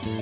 ハ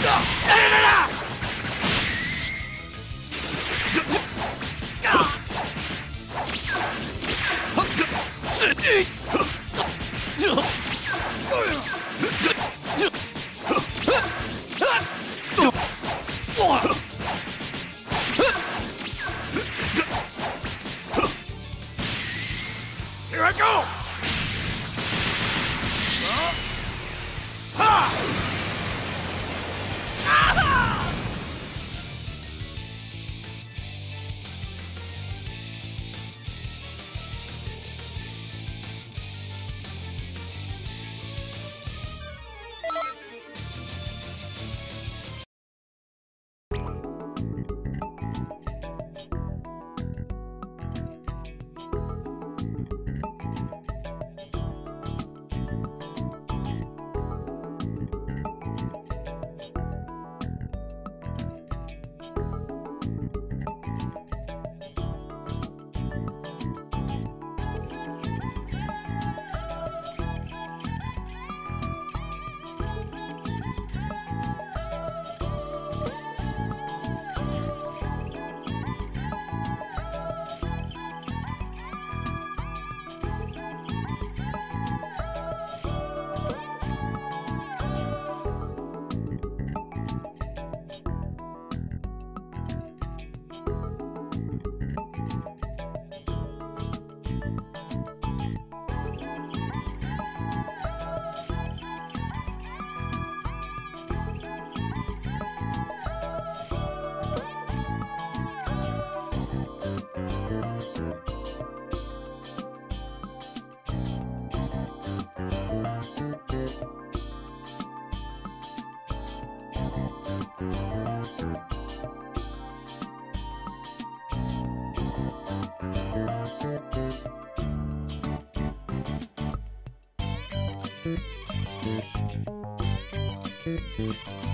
Ugh! Thank you.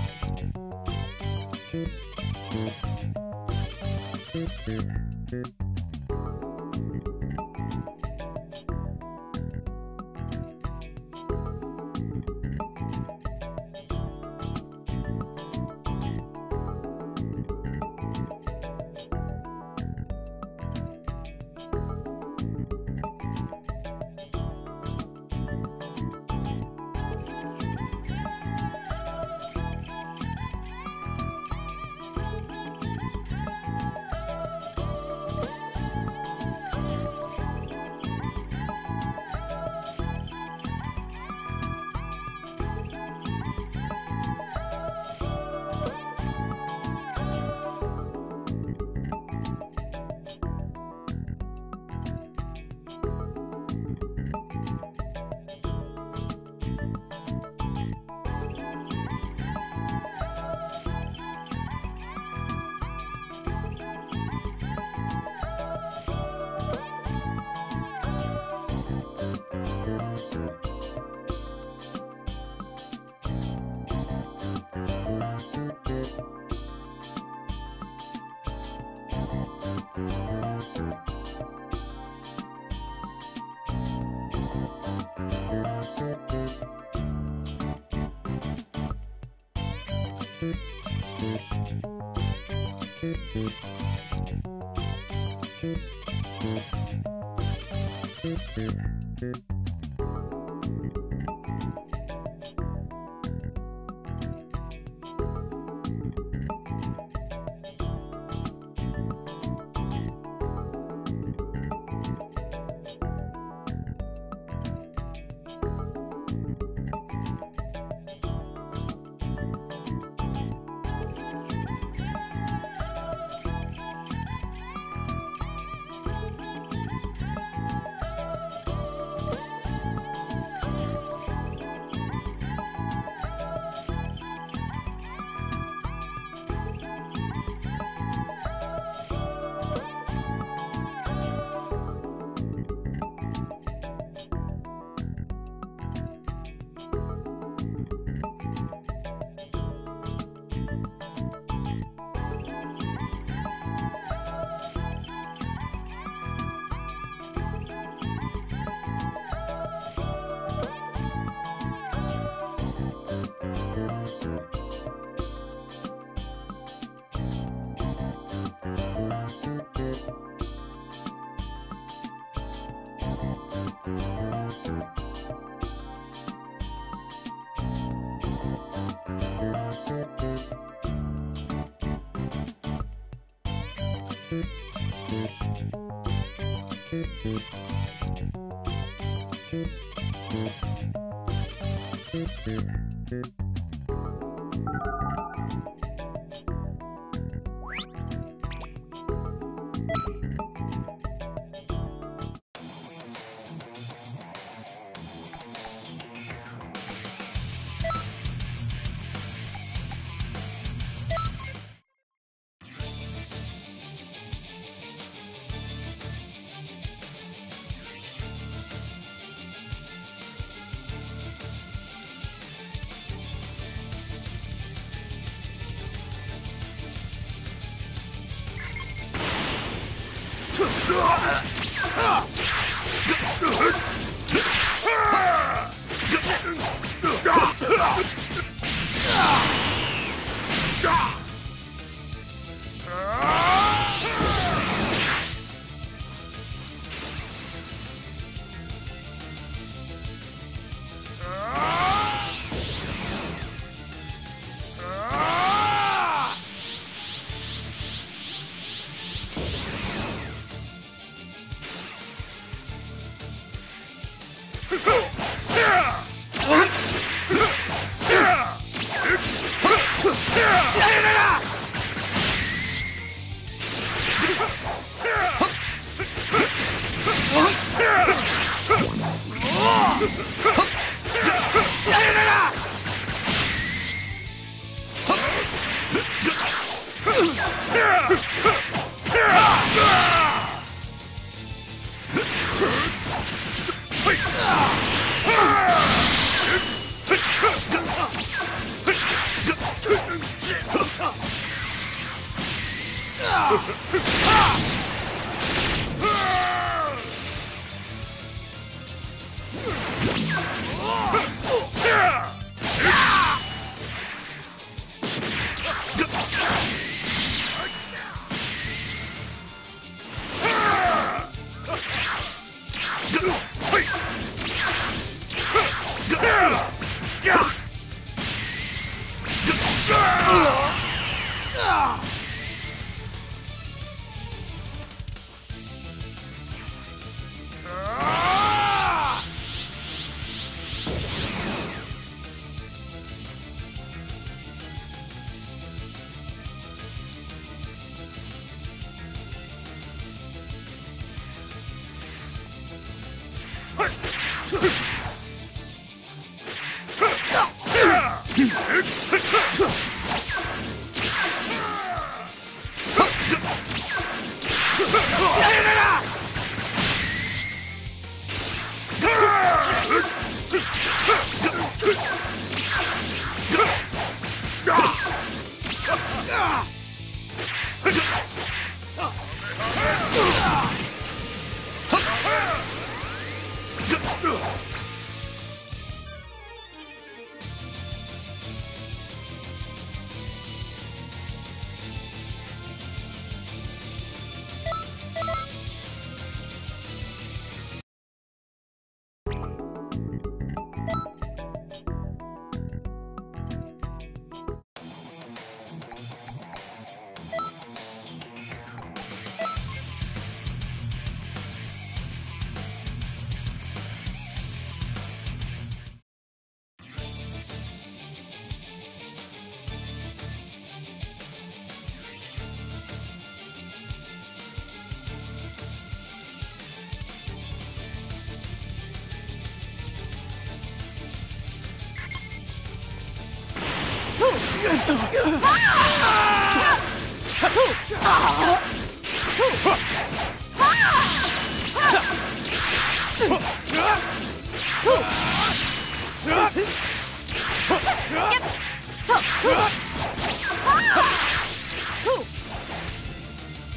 Here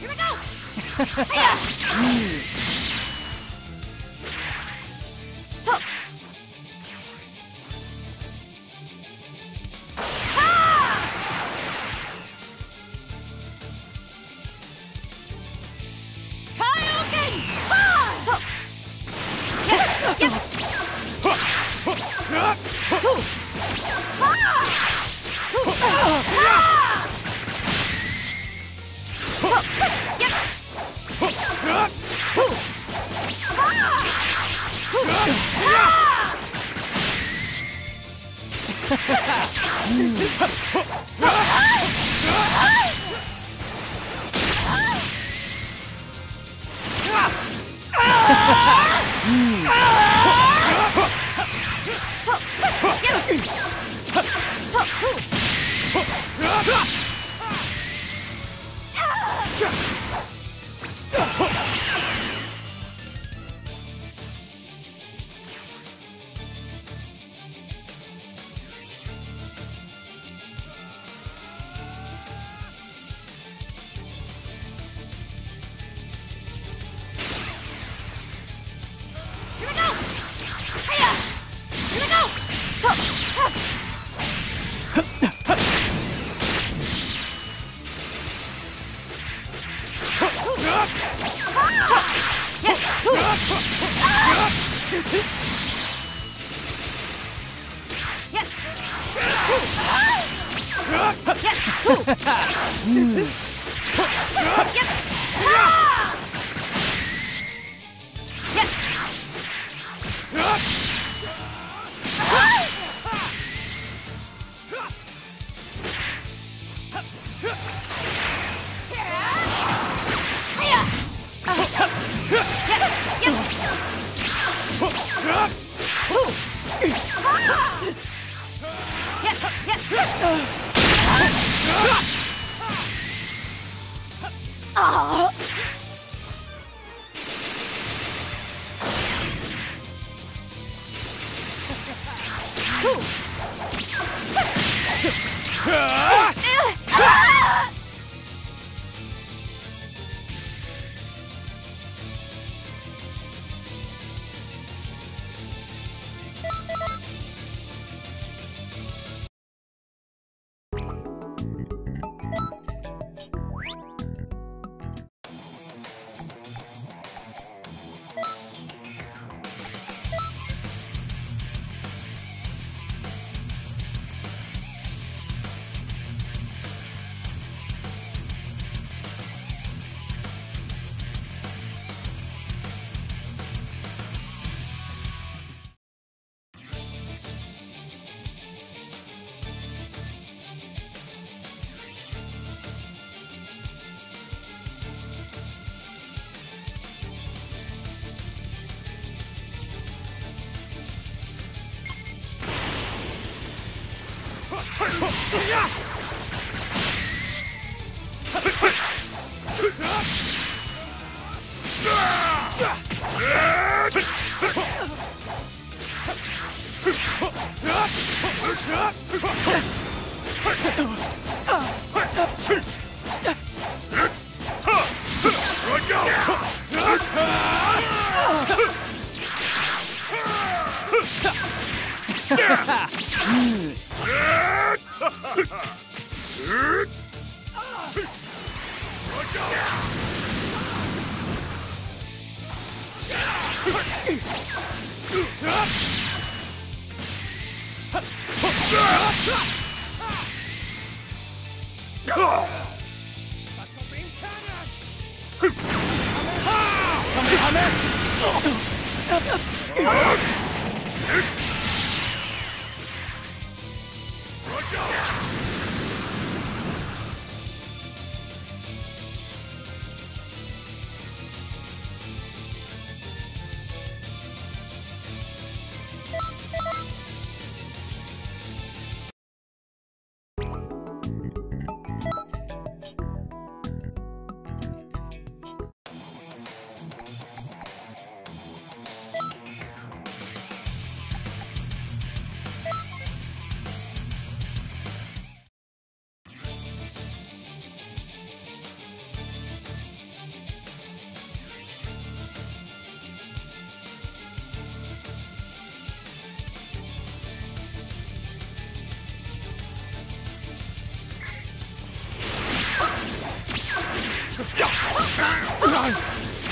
we go! Yeah. Hmm. Hmm. Yeah! Ah!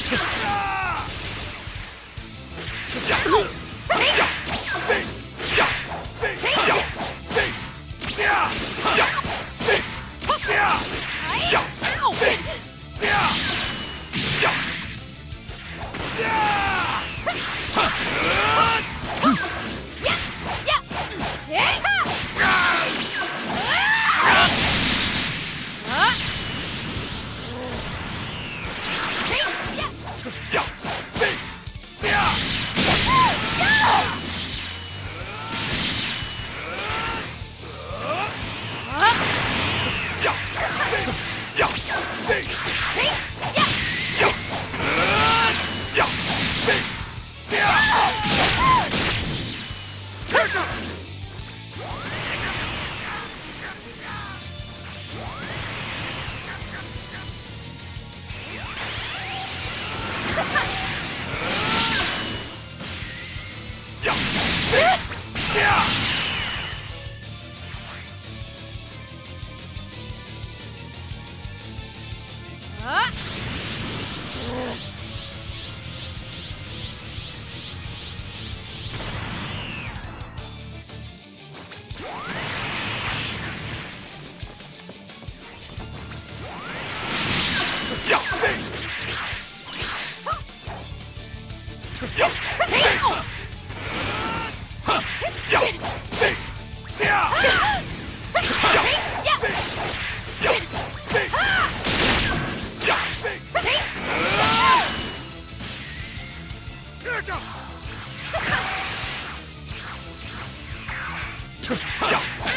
Yeah!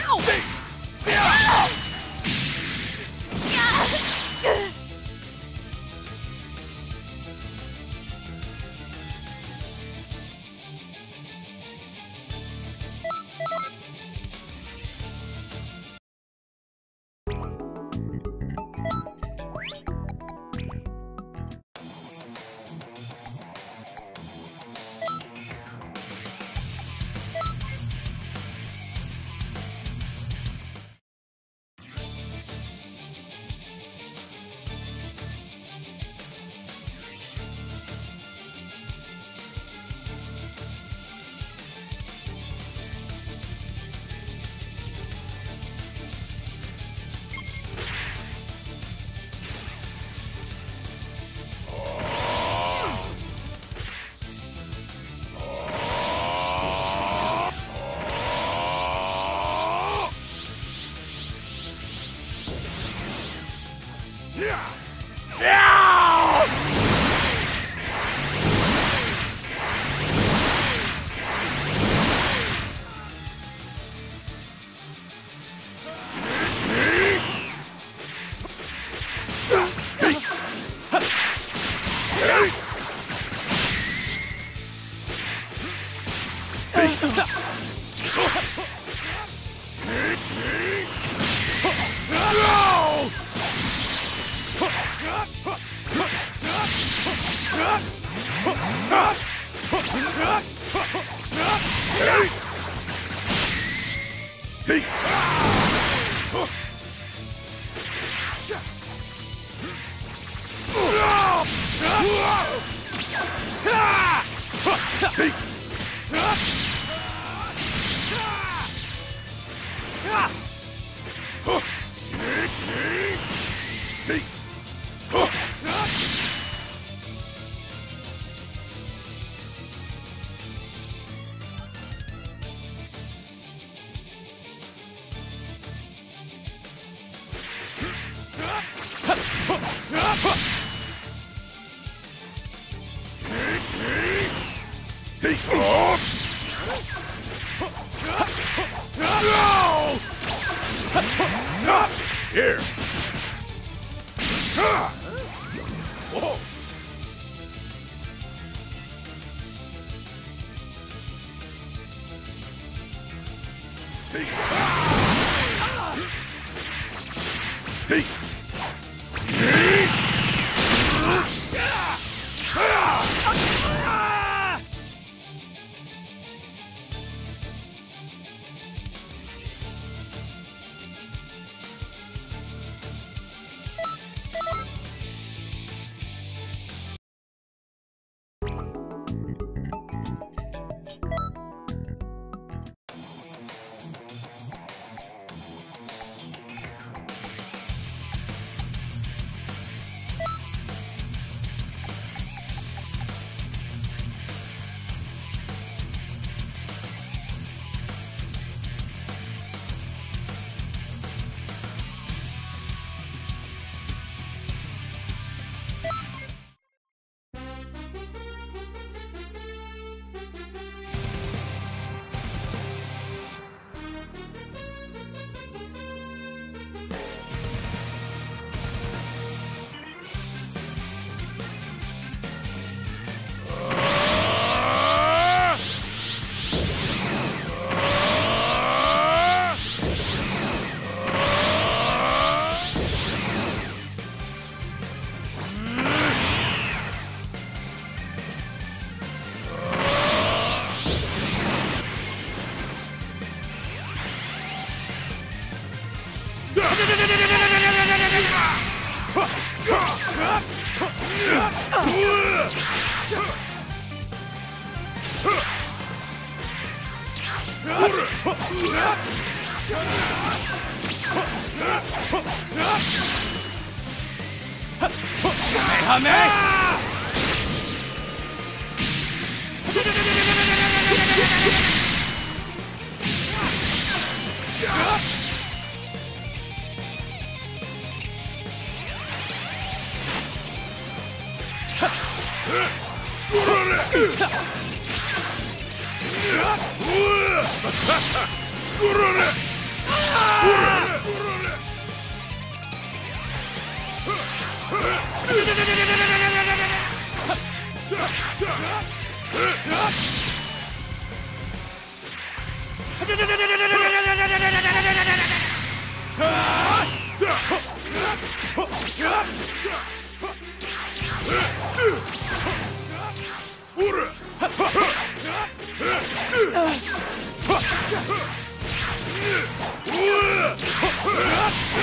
Ow!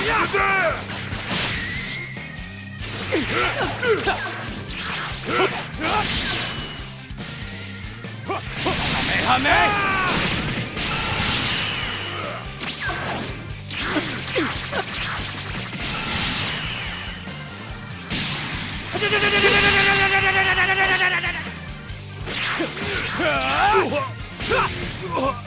はめはめ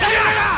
Yeah!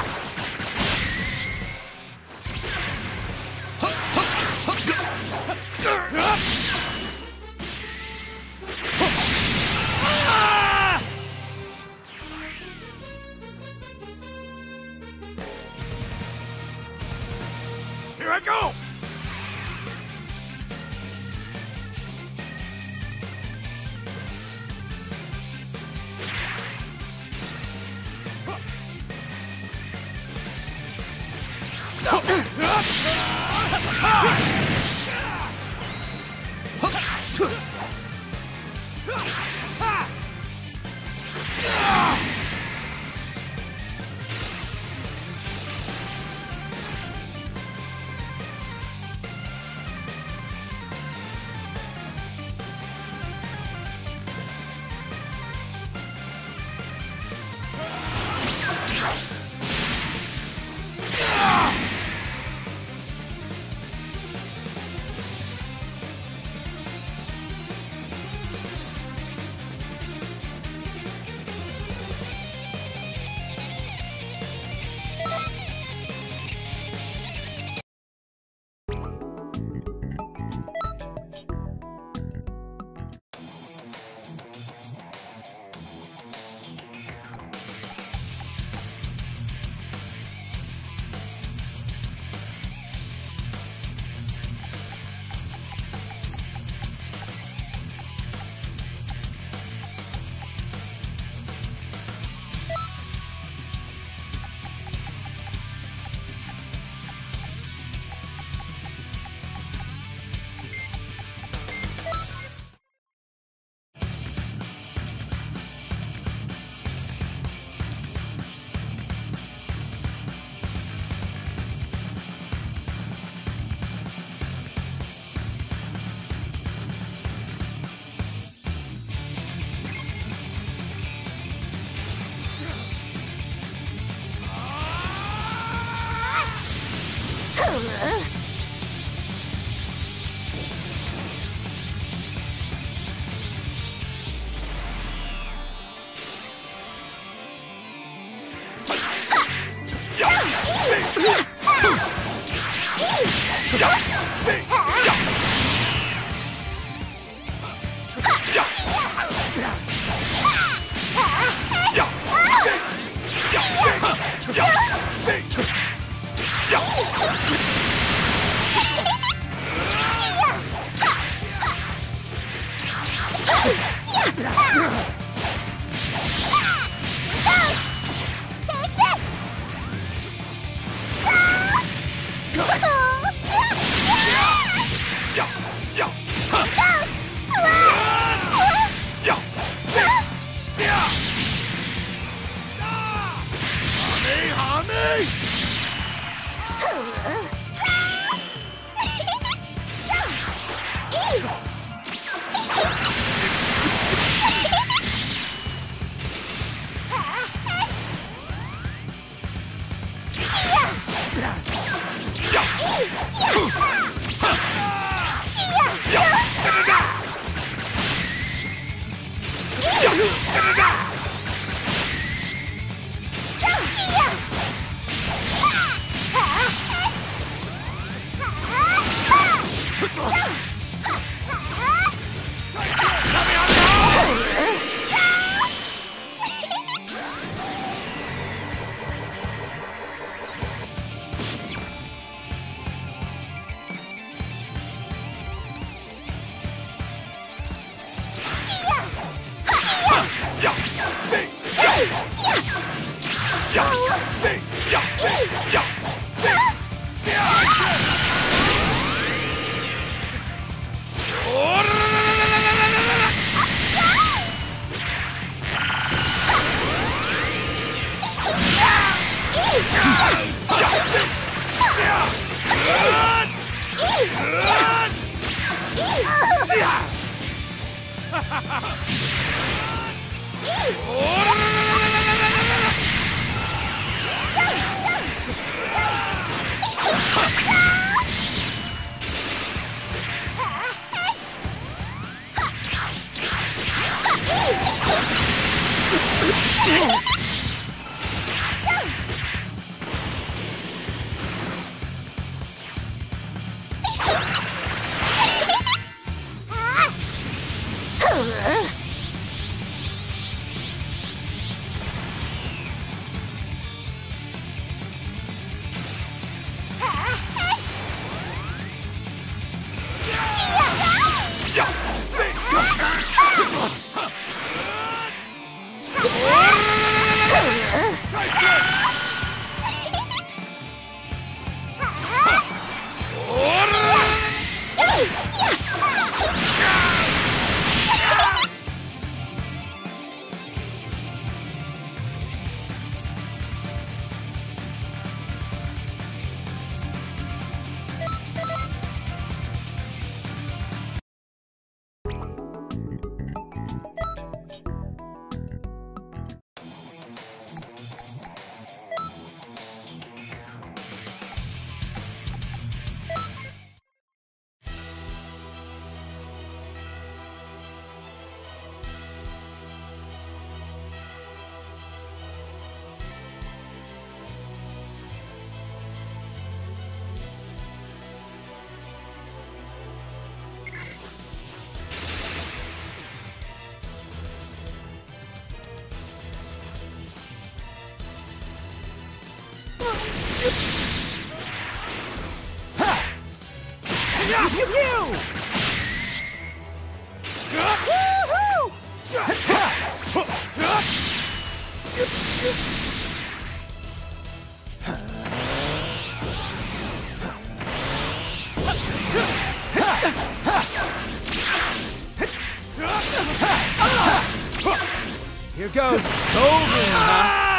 Here goes. Golden?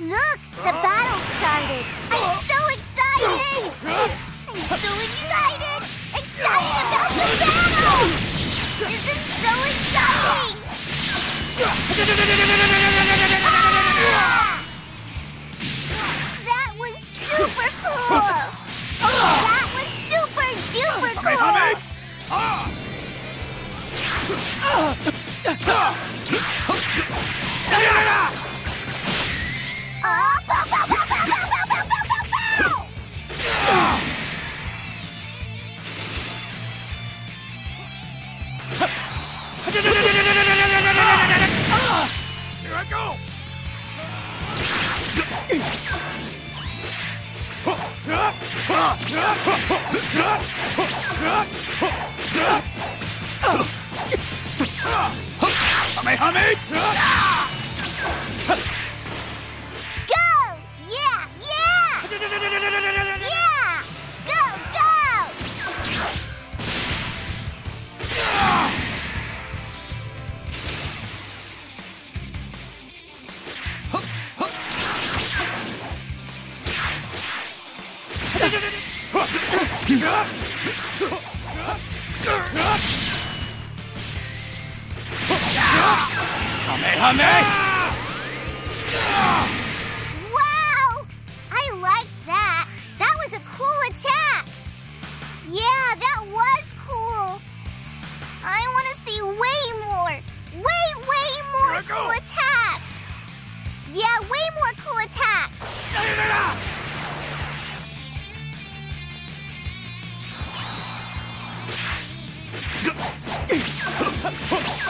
Look, the battle started. I'm so excited! I'm so excited! Excited about the battle! This is so exciting! That was super cool! That was super duper cool! Here I go! Hame hame!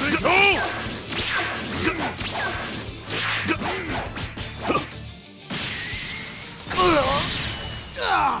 Let's go! Ah!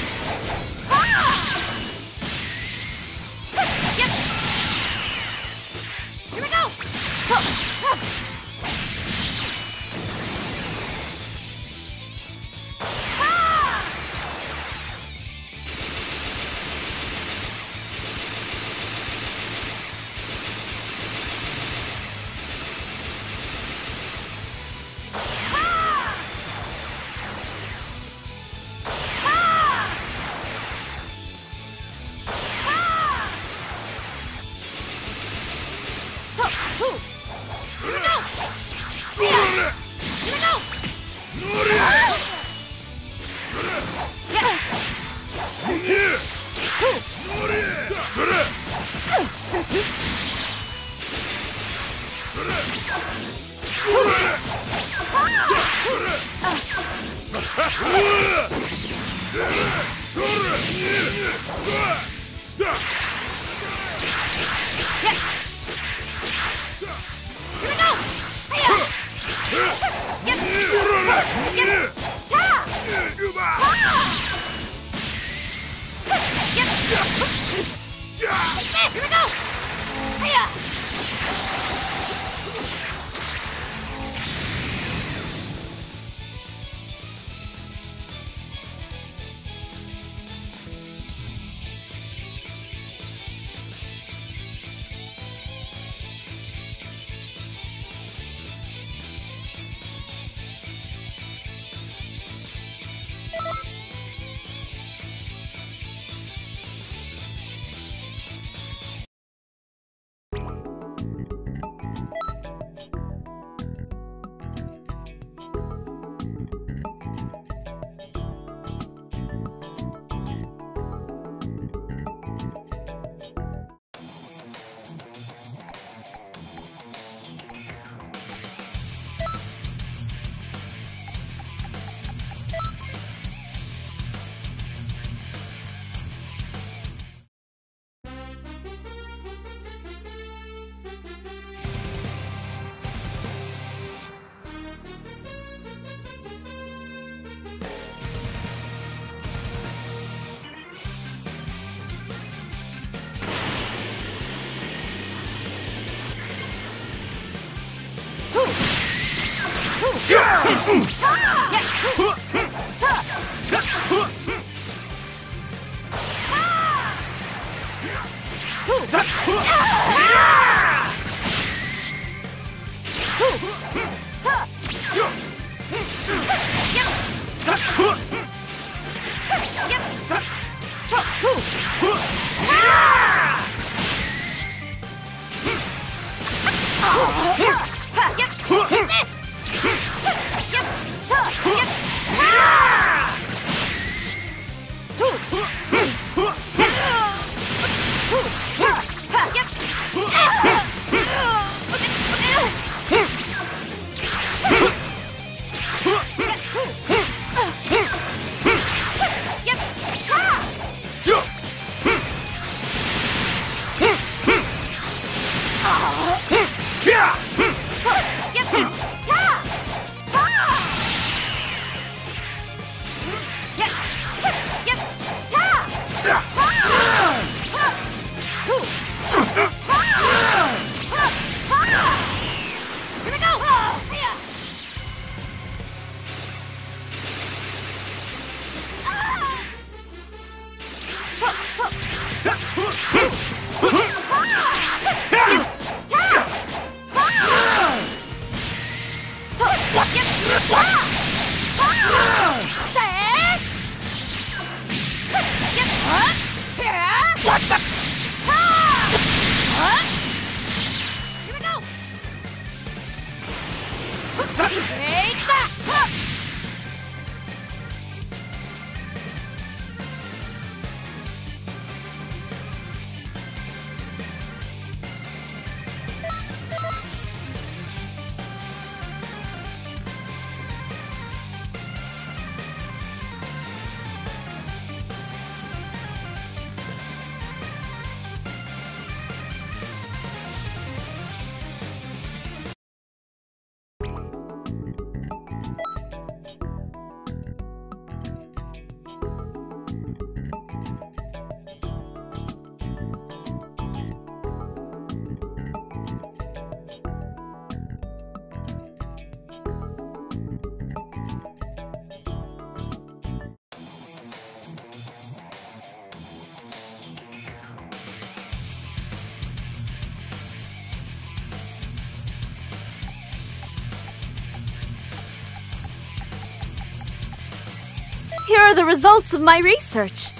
Here are the results of my research.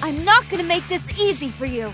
I'm not gonna make this easy for you.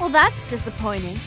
Well, that's disappointing.